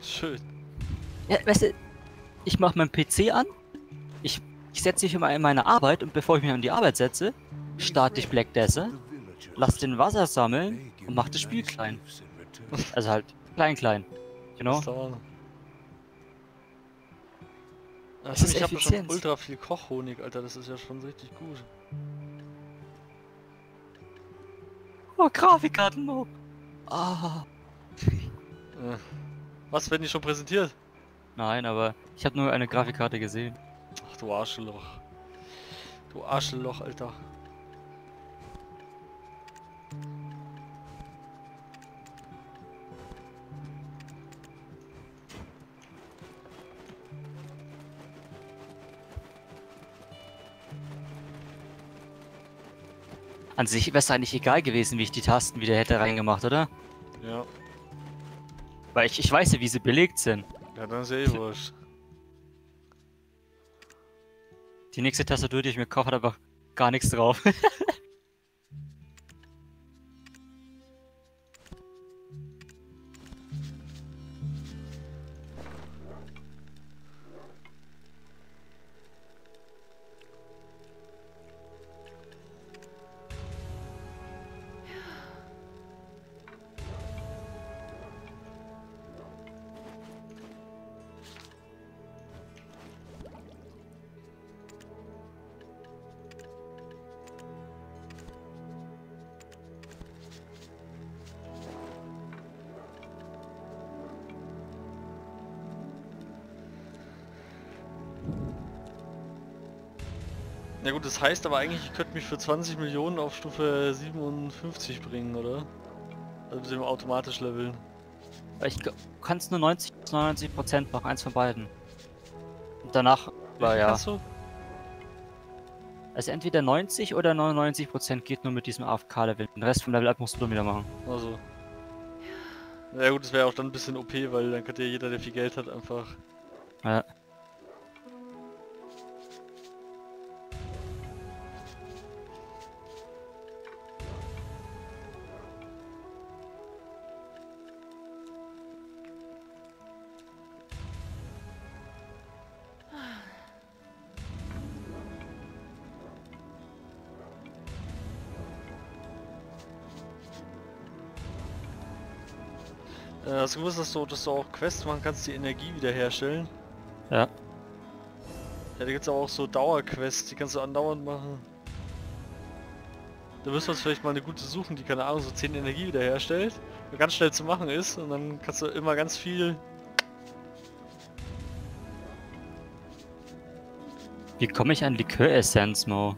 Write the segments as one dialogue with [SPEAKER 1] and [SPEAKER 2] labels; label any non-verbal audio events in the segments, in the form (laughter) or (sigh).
[SPEAKER 1] Schön.
[SPEAKER 2] Ja, weißt du, ich mache meinen PC an, ich, ich setze mich immer in meine Arbeit und bevor ich mich an die Arbeit setze, starte ich Black Desert, lass den Wasser sammeln und mach das Spiel klein. Also halt klein, klein. You know?
[SPEAKER 1] Das.
[SPEAKER 2] Das ist
[SPEAKER 1] ich habe schon ultra viel Kochhonig, Alter. Das ist ja schon richtig gut.
[SPEAKER 2] Oh, Grafikkarten-Mob. Ah.
[SPEAKER 1] Äh. Was, werden die schon präsentiert?
[SPEAKER 2] Nein, aber ich habe nur eine Grafikkarte gesehen.
[SPEAKER 1] Ach du Arschloch. Du Arschloch, Alter.
[SPEAKER 2] An sich wäre es eigentlich egal gewesen, wie ich die Tasten wieder hätte reingemacht, oder?
[SPEAKER 1] Ja.
[SPEAKER 2] Weil ich, ich weiß ja, wie sie belegt sind.
[SPEAKER 1] Ja, dann ist ja eh wurscht.
[SPEAKER 2] Die nächste Tastatur, die ich mir kaufe, hat einfach gar nichts drauf. (laughs)
[SPEAKER 1] Ja gut, das heißt aber eigentlich, ich könnte mich für 20 Millionen auf Stufe 57 bringen, oder? Also mit dem automatisch leveln.
[SPEAKER 2] Ich kann es nur 90 bis 99 Prozent machen, eins von beiden. Und danach war ja.
[SPEAKER 1] du?
[SPEAKER 2] Also entweder 90 oder 99 Prozent geht nur mit diesem AFK-Level. Den Rest vom Level Up musst du dann wieder machen.
[SPEAKER 1] Also. Ja gut, das wäre auch dann ein bisschen OP, weil dann könnte ja jeder, der viel Geld hat, einfach...
[SPEAKER 2] Ja.
[SPEAKER 1] Hast du gewusst, dass du, dass du auch Quests machen kannst, die Energie wiederherstellen?
[SPEAKER 2] Ja.
[SPEAKER 1] Ja, da gibt's aber auch so Dauerquests, die kannst du andauernd machen. Da müssen wir uns vielleicht mal eine gute suchen, die keine Ahnung, so 10 Energie wiederherstellt. Ganz schnell zu machen ist und dann kannst du immer ganz viel...
[SPEAKER 2] Wie komme ich an Likör-Essenz, Mo?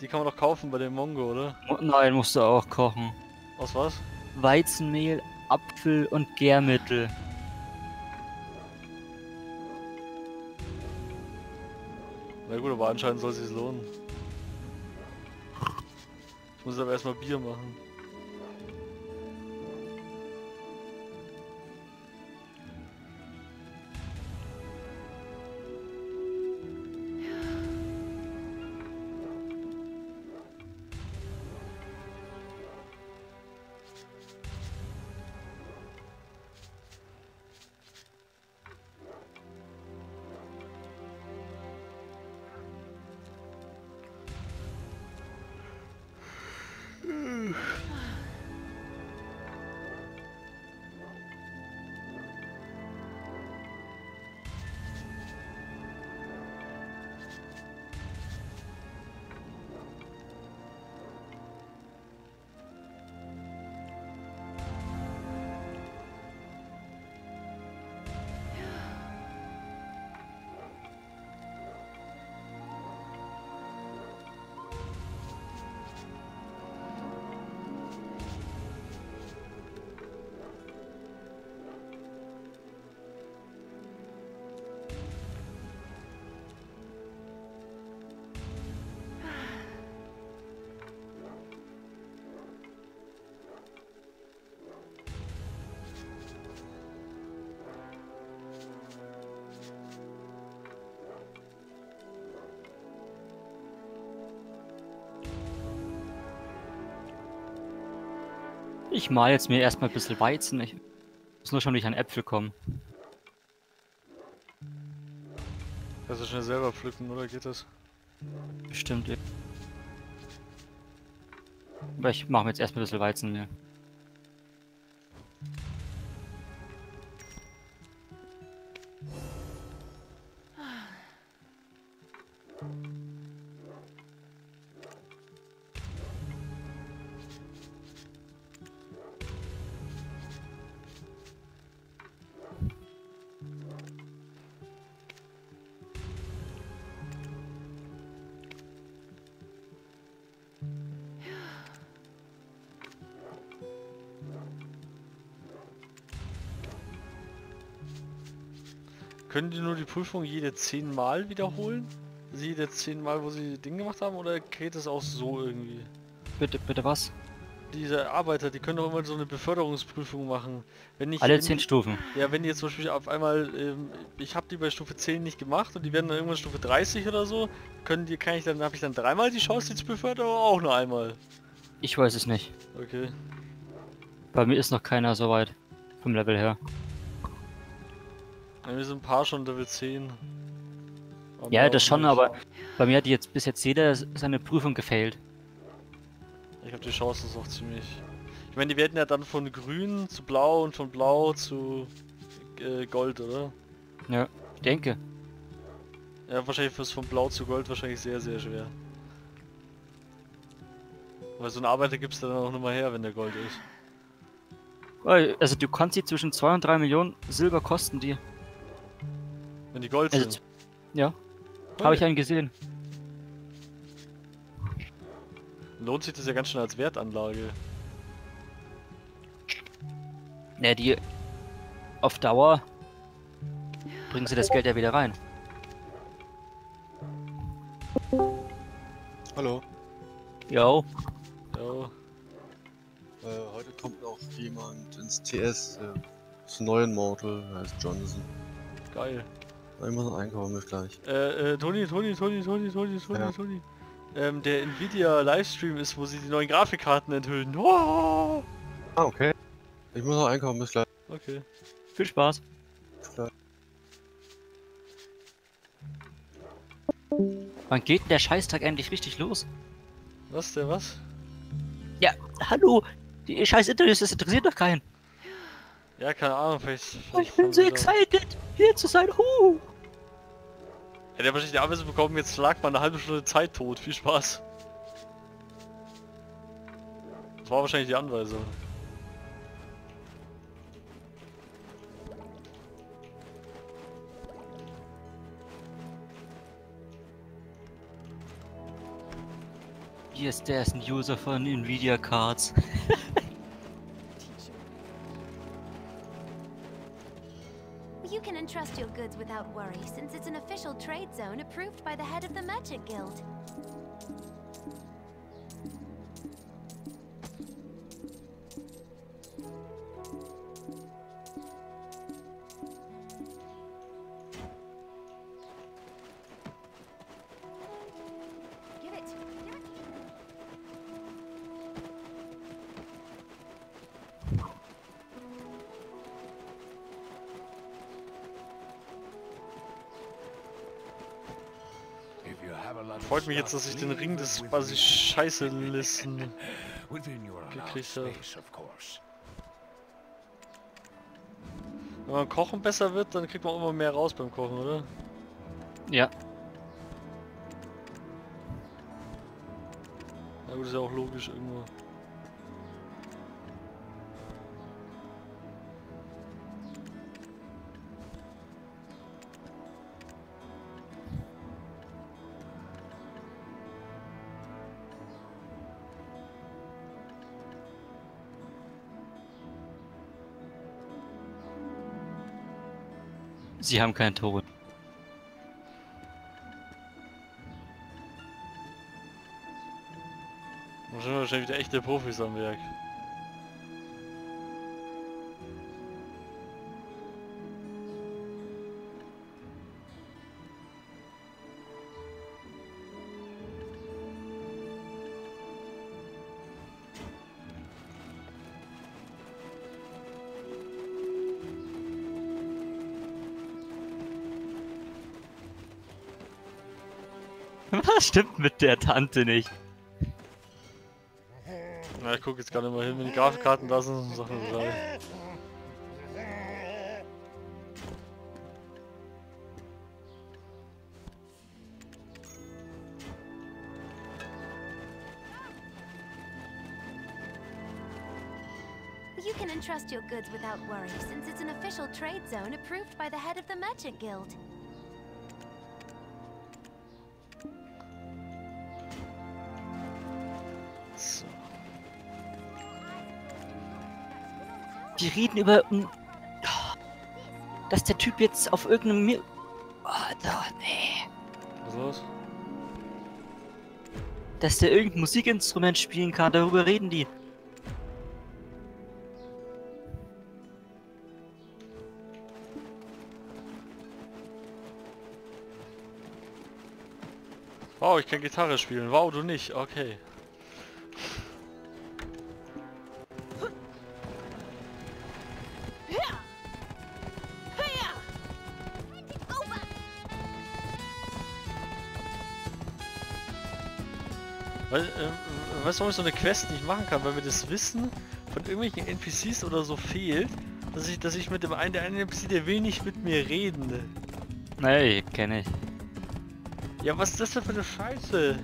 [SPEAKER 1] Die kann man doch kaufen bei dem Mongo, oder?
[SPEAKER 2] Nein, musst du auch kochen.
[SPEAKER 1] Aus was?
[SPEAKER 2] Weizenmehl, Apfel und Gärmittel.
[SPEAKER 1] Na gut, aber anscheinend soll es sich lohnen. Ich muss aber erstmal Bier machen.
[SPEAKER 2] Ich mal jetzt mir erstmal ein bisschen Weizen. Ich, Muss nur schon nicht an Äpfel kommen.
[SPEAKER 1] Also schnell selber pflücken, oder geht das?
[SPEAKER 2] Bestimmt. ja. Aber ich mache mir jetzt erstmal ein bisschen Weizenmehl.
[SPEAKER 1] Können die nur die Prüfung jede 10 Mal wiederholen? Sie jede 10 Mal, wo sie Ding gemacht haben, oder geht es auch so irgendwie?
[SPEAKER 2] Bitte, bitte was?
[SPEAKER 1] Diese Arbeiter, die können doch immer so eine Beförderungsprüfung machen. Wenn ich
[SPEAKER 2] Alle
[SPEAKER 1] wenn
[SPEAKER 2] 10
[SPEAKER 1] die-
[SPEAKER 2] Stufen.
[SPEAKER 1] Ja, wenn die jetzt zum Beispiel auf einmal, ähm, ich habe die bei Stufe 10 nicht gemacht und die werden dann irgendwann Stufe 30 oder so, können die, kann ich dann, habe ich dann dreimal die Chance, die zu befördern oder auch nur einmal?
[SPEAKER 2] Ich weiß es nicht.
[SPEAKER 1] Okay.
[SPEAKER 2] Bei mir ist noch keiner so weit. Vom Level her.
[SPEAKER 1] Ja, Wir sind ein paar schon Level 10. Aber
[SPEAKER 2] Ja, das schon,
[SPEAKER 1] nicht.
[SPEAKER 2] aber bei mir hat jetzt bis jetzt jeder seine Prüfung gefailt.
[SPEAKER 1] Ich habe die Chance ist auch ziemlich. Ich meine, die werden ja dann von grün zu blau und von blau zu äh, Gold, oder?
[SPEAKER 2] Ja, ich denke.
[SPEAKER 1] Ja, wahrscheinlich fürs von blau zu Gold wahrscheinlich sehr, sehr schwer. Weil so einen Arbeiter gibt's dann auch nicht mal her, wenn der Gold ist.
[SPEAKER 2] Weil, Also du kannst die zwischen 2 und 3 Millionen Silber kosten die.
[SPEAKER 1] Wenn die Gold
[SPEAKER 2] Also,
[SPEAKER 1] sind.
[SPEAKER 2] ja, habe ich einen gesehen.
[SPEAKER 1] Lohnt sich das ja ganz schön als Wertanlage.
[SPEAKER 2] Ne, die auf Dauer bringen sie das Geld ja wieder rein.
[SPEAKER 3] Hallo.
[SPEAKER 2] Jo,
[SPEAKER 1] Ja.
[SPEAKER 3] Äh, heute kommt noch jemand ins TS, äh, zu neuen Mortal, heißt Jonathan.
[SPEAKER 1] Geil.
[SPEAKER 3] Ich muss noch einkaufen, bis gleich.
[SPEAKER 1] Äh, äh, Toni, Toni, Toni, Toni, Toni, Toni,
[SPEAKER 3] Ja.
[SPEAKER 1] Toni. Ähm, der Nvidia Livestream ist, wo sie die neuen Grafikkarten enthüllen. Oh!
[SPEAKER 3] Ah, okay. Ich muss noch einkaufen, bis gleich.
[SPEAKER 1] Okay.
[SPEAKER 2] viel Spaß.
[SPEAKER 3] Bis gleich.
[SPEAKER 2] Wann geht denn der Scheißtag endlich richtig los?
[SPEAKER 1] Was, der was?
[SPEAKER 2] Ja, hallo, die scheiß Internet, das interessiert doch keinen.
[SPEAKER 1] Ja, keine Ahnung, vielleicht...
[SPEAKER 2] Oh,
[SPEAKER 1] vielleicht
[SPEAKER 2] ich bin so excited, hier zu sein. Huh.
[SPEAKER 1] Ja, der hat wahrscheinlich die Anweisung bekommen, jetzt lag mal eine halbe Stunde Zeit tot. Viel Spaß. Das war wahrscheinlich die Anweisung.
[SPEAKER 2] Hier ist der ist ein User von Nvidia Cards. (laughs)
[SPEAKER 4] your goods without worry, since it's an official trade zone approved by the head of the Merchant Guild.
[SPEAKER 1] Freut mich jetzt, dass ich den Ring des quasi Scheiße-Listen gekriegt habe. Wenn man Kochen besser wird, dann kriegt man immer mehr raus beim Kochen, oder?
[SPEAKER 2] Ja,
[SPEAKER 1] Na gut, ist ja auch logisch irgendwo.
[SPEAKER 2] Sie haben keinen Ton.
[SPEAKER 1] Da sind wahrscheinlich wieder echte Profis am Werk.
[SPEAKER 2] Was stimmt mit der Tante nicht?
[SPEAKER 1] Na, ich gucke jetzt gerade mal hin, wenn die Grafikkarten da sind, Sache 3.
[SPEAKER 4] You can entrust your goods without worry, since it's an official trade zone approved by the head of the Merchant Guild.
[SPEAKER 2] Die reden über... Dass der Typ jetzt auf irgendeinem... Mi oh, da, nee.
[SPEAKER 1] Was los?
[SPEAKER 2] Dass der irgendein Musikinstrument spielen kann, darüber reden die.
[SPEAKER 1] Wow, ich kann Gitarre spielen. Wow, du nicht. Okay. Weißt du, warum ich so eine Quest nicht machen kann? Weil mir das Wissen von irgendwelchen NPCs oder so fehlt, dass ich, dass ich mit dem einen, der eine NPC, der will nicht mit mir reden.
[SPEAKER 2] Nee, kenne ich.
[SPEAKER 1] Ja, was ist das denn für eine Scheiße?